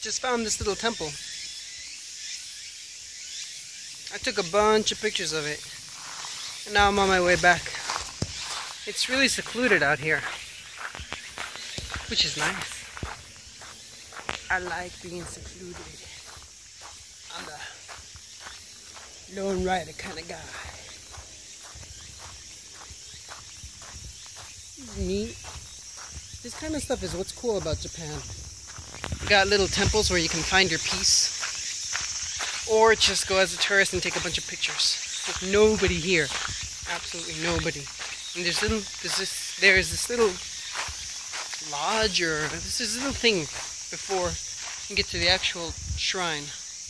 just found this little temple. I took a bunch of pictures of it. And now I'm on my way back. It's really secluded out here. Which is nice. I like being secluded. I'm the lone rider kind of guy. Neat. This kind of stuff is what's cool about Japan. You got little temples where you can find your peace. Or just go as a tourist and take a bunch of pictures. With nobody here. Absolutely nobody. And there's little there's this there's this little lodge or this is a little thing before you get to the actual shrine.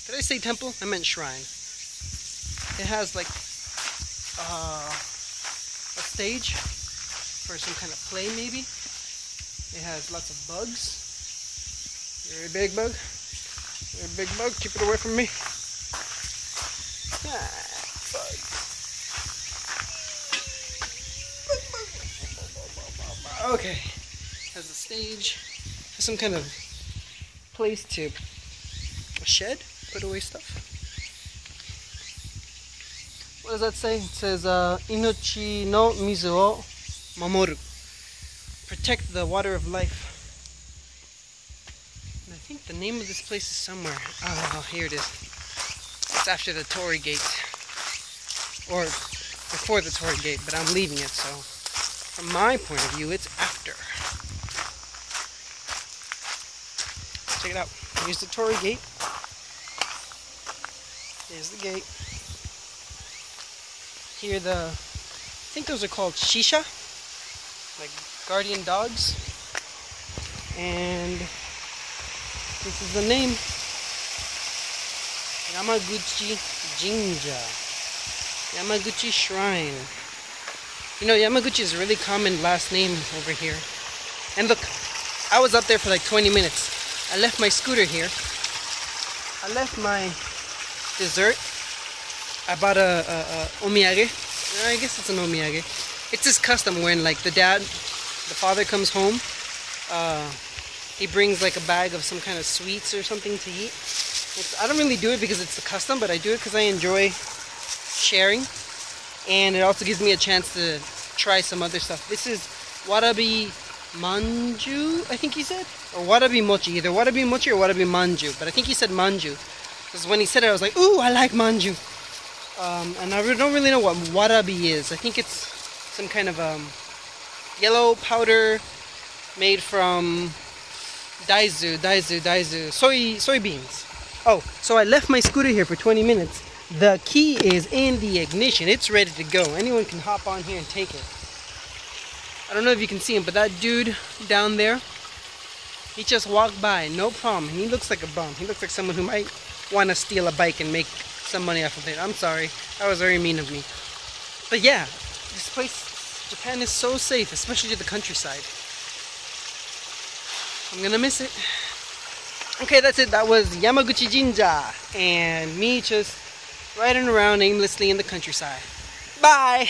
Did I say temple? I meant shrine. It has like uh, a stage for some kind of play maybe. It has lots of bugs. You're big bug. You're big bug. Keep it away from me. Ah, Okay. Has a stage. Has some kind of place to shed, put away stuff. What does that say? It says uh, Inochi no mizu o mamoru. Protect the water of life. And I think the name of this place is somewhere. Oh, here it is. It's after the Torii Gate. Or before the Torii Gate, but I'm leaving it, so from my point of view, it's after. Check it out. Here's the Torii Gate. Here's the gate. Here the, I think those are called shisha, like guardian dogs. And this is the name. Yamaguchi Jinja. Yamaguchi Shrine. You know, Yamaguchi is a really common last name over here. And look, I was up there for like 20 minutes. I left my scooter here. I left my dessert. I bought a, a, a omiyage. I guess it's an omiyage. It's this custom when like the dad, the father comes home. Uh, he brings like a bag of some kind of sweets or something to eat. It's, I don't really do it because it's the custom, but I do it because I enjoy sharing and it also gives me a chance to try some other stuff. This is warabi manju, I think he said, or warabi mochi, either warabi mochi or warabi manju, but I think he said manju, because when he said it, I was like, ooh, I like manju. Um, and I don't really know what warabi is. I think it's some kind of um, yellow powder made from daizu, daizu, daizu, soy soybeans. Oh, so I left my scooter here for 20 minutes the key is in the ignition. It's ready to go. Anyone can hop on here and take it. I don't know if you can see him, but that dude down there, he just walked by, no problem. He looks like a bum. He looks like someone who might want to steal a bike and make some money off of it. I'm sorry. That was very mean of me. But yeah, this place, Japan is so safe, especially to the countryside. I'm gonna miss it. Okay, that's it. That was Yamaguchi Jinja and me just riding around aimlessly in the countryside. Bye!